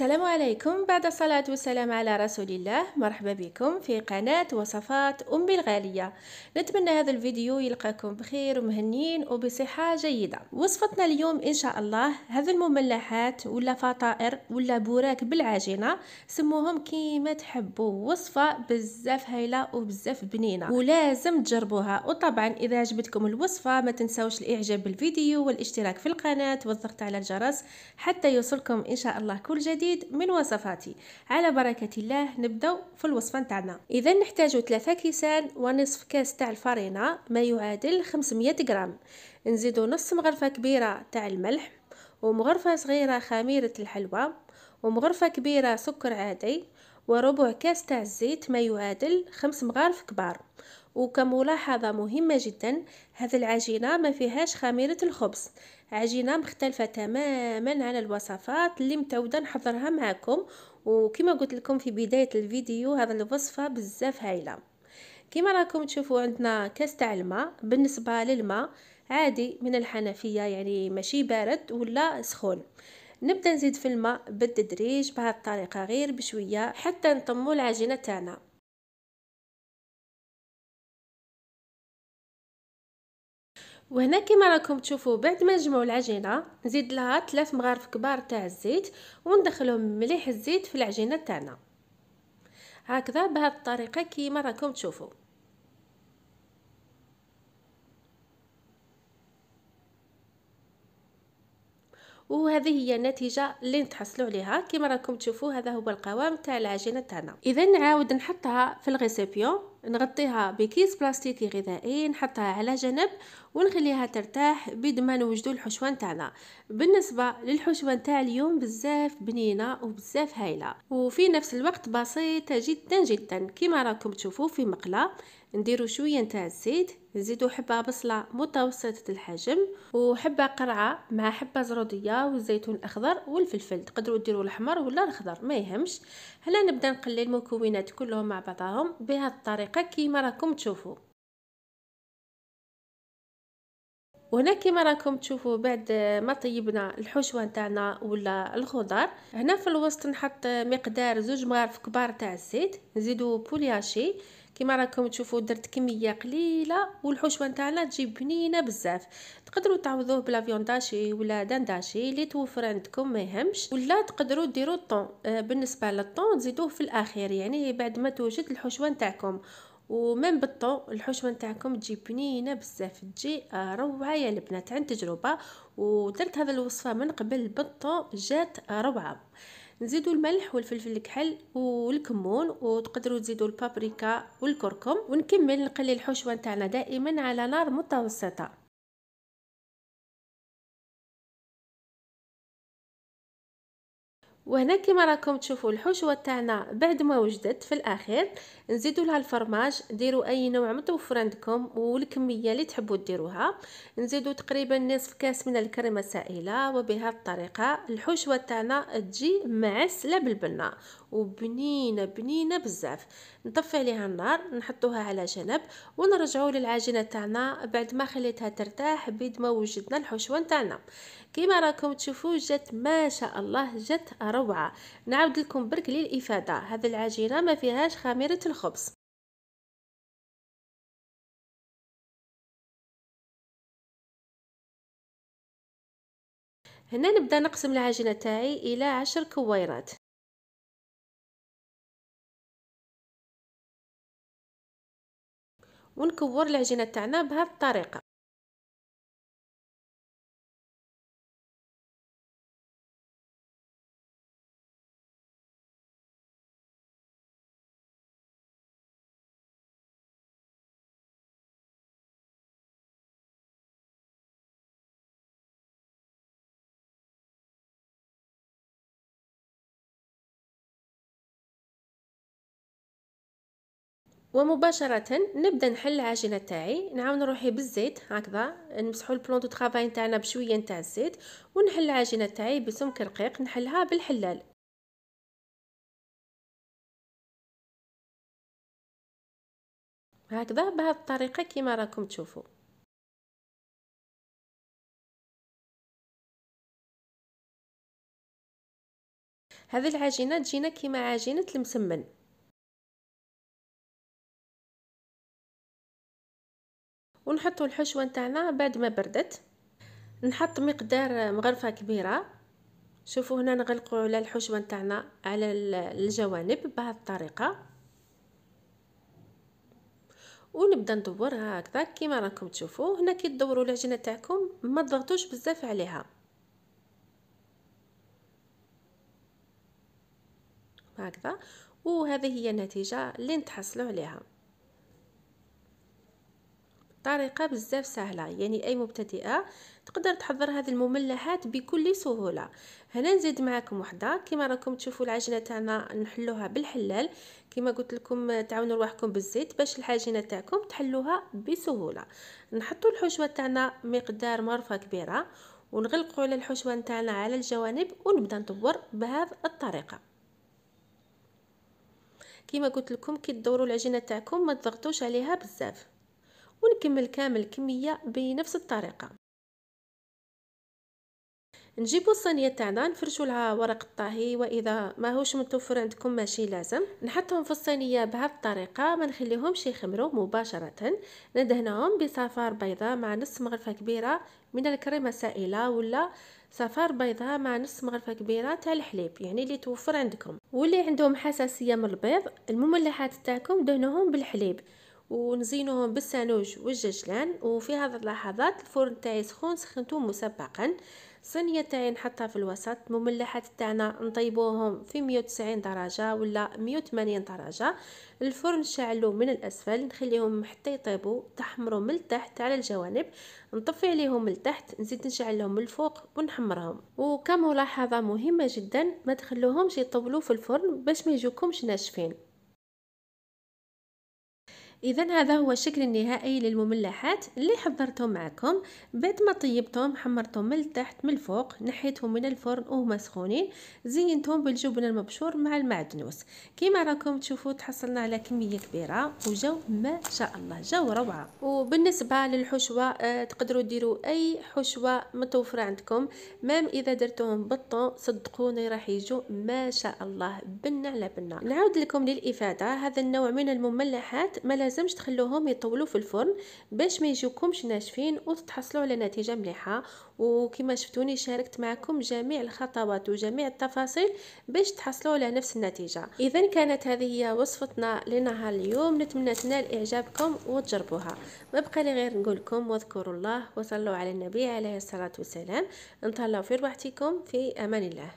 السلام عليكم. بعد الصلاة والسلام على رسول الله مرحبا بكم في قناة وصفات أمي الغالية. نتمنى هذا الفيديو يلقاكم بخير ومهنيين وبصحة جيدة. وصفتنا اليوم إن شاء الله هذا المملحات ولا فطائر ولا بوراك بالعجينة سموهم كيما تحبوا. وصفة بزاف هايلة وبزاف بنينة. ولازم تجربوها. وطبعا إذا عجبتكم الوصفة ما تنسوش الإعجاب بالفيديو والاشتراك في القناة والضغط على الجرس حتى يوصلكم إن شاء الله كل جديد. جديد من وصفاتي. على بركة الله نبداو في الوصفة نتاعنا. إذا نحتاج ثلاثة كيسان ونصف كاس تاع الفرينة ما يعادل 500 غرام نزيدو نص مغرفة كبيرة تاع الملح ومغرفة صغيرة خميرة الحلوى ومغرفة كبيرة سكر عادي وربع كاس تاع الزيت ما يعادل خمس مغارف كبار. وكملاحظة مهمة جدا هذه العجينة ما فيهاش خميرة الخبز. عجينة مختلفة تماما عن الوصفات اللي متعودة نحضرها معكم. وكما قلت لكم في بداية الفيديو هذا الوصفة بزاف هايلة. كما راكم تشوفوا عندنا كاس تاع الماء. بالنسبة للماء عادي من الحنفية يعني ماشي بارد ولا سخون. نبدأ نزيد في الماء بالتدريج بهذه الطريقة غير بشوية حتى نطمو العجينة تاعنا. وهنا كما راكم تشوفوا بعد ما نجمعوا العجينة نزيد لها ثلاث مغارف كبار تاع الزيت وندخلهم مليح الزيت في العجينة تاعنا. هكذا بهذه الطريقة كيما راكم تشوفوا. وهذه هي النتيجة اللي نتحصلوا عليها. كما راكم تشوفوا هذا هو القوام تاع العجينة تاعنا. اذا نعاود نحطها في الغيسيبيون نغطيها بكيس بلاستيكي غذائي نحطها على جنب ونخليها ترتاح بيد ما نوجدوا الحشوه نتاعنا بالنسبة للحشوه نتاع اليوم بزاف بنينة وبزاف هايلة. وفي نفس الوقت بسيطة جدا جدا كما راكم تشوفوا في مقلة. نديرو شوية نتاع الزيت نزيدو حبة بصلة متوسطة الحجم وحبة قرعة مع حبة زرودية والزيتون الأخضر والفلفل. تقدروا ديروا الأحمر ولا الخضر ما يهمش. هلا نبدأ نقلي المكونات كلهم مع بعضهم بهذه الطريقة. كيما راكم تشوفوا. وهنا كما راكم تشوفوا بعد ما طيبنا الحشوة نتاعنا ولا الخضر هنا في الوسط نحط مقدار زوج مغارف كبار تاع الزيت نزيدو بولياشي. كما راكم تشوفوا درت كمية قليلة والحشوة نتاعنا تجي بنينة بزاف. تقدروا تعوضوه بلا فيونداشي ولا دانداشي اللي توفر عندكم ما يهمش. ولا تقدروا ديروا الطون آه بالنسبة للطون تزيدوه في الأخير يعني بعد ما توجد الحشوة نتاعكم. ومن بالطو الحشوة نتاعكم تجي بنينة بزاف تجي روعة يا البنات عن تجربة. ودرت هذا الوصفة من قبل بالطو جات روعة. نزيدوا الملح والفلفل الكحل والكمون وتقدروا تزيدوا البابريكا والكركم ونكمل نقلي الحشوة نتاعنا دائما على نار متوسطة. وهنا كما راكم تشوفوا الحشوه تاعنا بعد ما وجدت في الاخير نزيدوا لها الفرماج ديروا أي نوع متوفر عندكم والكمية اللي تحبوا ديروها نزيدوا تقريبا نصف كاس من الكريمة السائلة وبهذه الطريقة الحشوه تاعنا تجي معسله بالبنة. وبنينة بنينة بزاف. نطفي عليها النار نحطوها على جنب ونرجعوا للعجينة تاعنا بعد ما خليتها ترتاح بيد ما وجدنا الحشوه تاعنا كما راكم تشوفوا جات ما شاء الله جات روعه نعاود لكم برك للإفادة. هذه العجينة ما فيهاش خميرة الخبز. هنا نبدأ نقسم العجينة تاعي إلى عشر كويرات. ونكور العجينة تاعنا بهذه الطريقة. ومباشرة نبدأ نحل العجينة تاعي. نعاون روحي بالزيت هكذا نمسحو البلون دو طرافاي نتاعنا بشوية نتاع الزيت ونحل العجينة تاعي بسمك رقيق نحلها بالحلال. هكذا بهذه الطريقة كما راكم تشوفوا. هذه العجينة تجينا كيما عجينة المسمن. ونحطوا الحشوة نتاعنا بعد ما بردت. نحط مقدار مغرفة كبيرة. شوفوا هنا نغلقوا على الحشوة نتاعنا على الجوانب بهذه الطريقة. ونبدأ ندورها هكذا كيما راكم تشوفوا هنا كي تدوروا العجينة تاعكم ما تضغطوش بزاف عليها. هكذا. وهذه هي النتيجة اللي نتحصلوا عليها. طريقه بزاف سهلة يعني أي مبتدئة تقدر تحضر هذه المملحات بكل سهولة. هنا نزيد معكم وحدة. كما راكم تشوفوا العجينة تاعنا نحلوها بالحلال. كما قلت لكم تعاونوا رواحكم بالزيت باش العجينة تاعكم تحلوها بسهولة. نحطوا الحشوة تاعنا مقدار مرفة كبيرة ونغلقوا على الحشوة نتاعنا على الجوانب ونبدأ ندور بهذه الطريقة. كما قلت لكم كي تدوروا العجينة تاعكم ما تضغطوش عليها بزاف. ونكمل كامل الكمية بنفس الطريقة. نجيبو الصينية تاعنا نفرشوا لها ورق الطهي وإذا ما هوش متوفر عندكم ماشي لازم. نحطهم في الصينية بهذه الطريقة ما نخليهمش يخمروا مباشرة. ندهنهم بصفار بيضاء مع نص مغرفة كبيرة من الكريمة سائله ولا صفار بيضاء مع نص مغرفة كبيرة تاع الحليب يعني اللي توفر عندكم. واللي عندهم حساسية من البيض المملحات تاعكم دهنوهم بالحليب. ونزينوهم بالسانوج والججلان وفي هذه اللحظات الفرن تاعي سخون سخنته مسبقا. الصينيه تاعي نحطها في الوسط المملحات تاعنا نطيبوهم في 190 درجة ولا 180 درجة. الفرن نشعلو من الأسفل نخليهم حتى يطيبوا تحمروا من التحت على الجوانب نطفي عليهم من التحت نزيد نشعلهم من الفوق ونحمرهم. وكملاحظه مهمة جدا ما تخلوهمش يطولوا في الفرن باش ما يجوكمش ناشفين. اذا هذا هو الشكل النهائي للمملحات اللي حضرتهم معكم. بعد ما طيبتهم حمرتهم من التحت من الفوق نحيتهم من الفرن وهما سخونين. زينتهم بالجبن المبشور مع المعدنوس كيما راكم تشوفوا تحصلنا على كمية كبيرة وجو ما شاء الله جو روعة. وبالنسبة للحشوة آه تقدروا ديروا أي حشوة متوفرة عندكم. مام إذا درتوهم بالطون صدقوني راح يجوا ما شاء الله بنا على بنا نعاود لكم للإفادة. هذا النوع من المملحات ما لازمش تخلوهم يطولوا في الفرن باش ما يجوكمش ناشفين وتتحصلوا على نتيجة مليحة. وكما شفتوني شاركت معكم جميع الخطوات وجميع التفاصيل باش تحصلوا على نفس النتيجة. اذا كانت هذه هي وصفتنا لنهار اليوم. نتمنى تنال إعجابكم وتجربوها ما بقى لي غير نقول لكم واذكروا الله وصلوا على النبي عليه الصلاة والسلام. نتهلاو في رواحتكم في أمان الله.